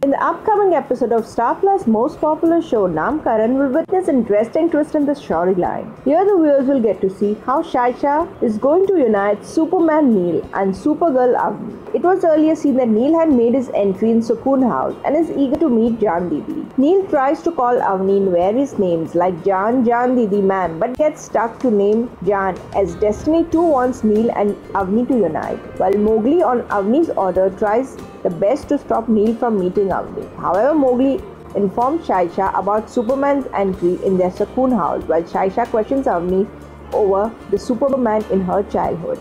In the upcoming episode of Star Plus' most popular show, Naamkaran will witness interesting twist in the storyline. Here the viewers will get to see how Saisha is going to unite Superman Neil and Supergirl Avni. It was earlier seen that Neil had made his entry in Sukoon House and is eager to meet Jan Didi. Neil tries to call Avni in various names like Jan, Jan Didi, ma'am, but gets stuck to name Jan as Destiny too wants Neil and Avni to unite, while Mowgli on Avni's order tries the best to stop Neil from meeting Avni. However, Mowgli informs Saisha about Superman's entry in their Sukoon house, while Saisha questions Avni over the Superman in her childhood.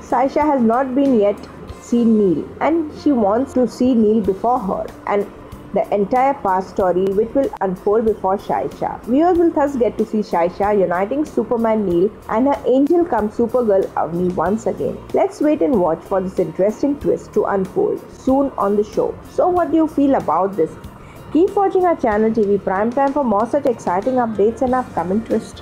Saisha has not been yet seen Neil and she wants to see Neil before her and the entire past story which will unfold before Saisha. Viewers will thus get to see Saisha uniting Superman Neil and her angel come Supergirl Avni once again. Let's wait and watch for this interesting twist to unfold soon on the show. So what do you feel about this? Keep watching our channel TV Prime Time for more such exciting updates and upcoming twists.